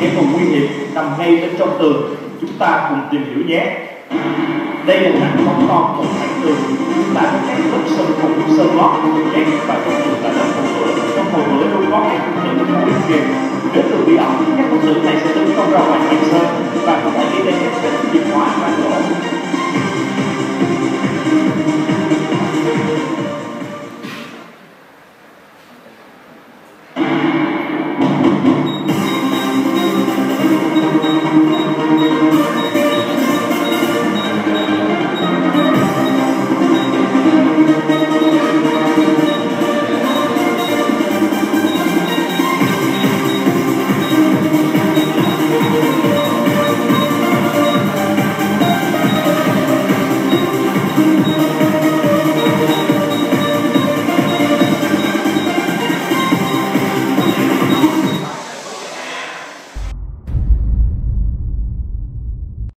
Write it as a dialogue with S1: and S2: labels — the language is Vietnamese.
S1: cái phần nguy hiểm nằm ngay bên trong tường, chúng ta cùng tìm hiểu nhé. Đây là cảnh phóng con một thẳng tường. Chúng ta có các lớp sơn cùng sơn lót đen và trong tường là lớp hồ trong phòng vữa luôn có các phương tiện của đường truyền nếu tường bị ẩm các phương tiện này sẽ tấn công ra ngoài thành sơn và có thể đi ra các